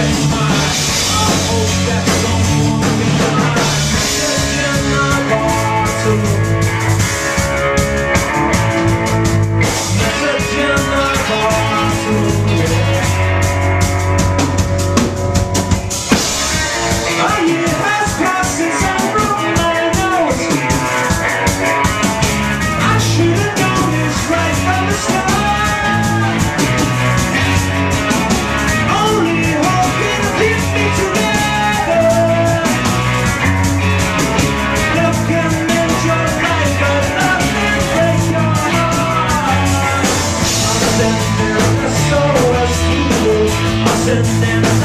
Yes, i ocasión, castigo, ascender.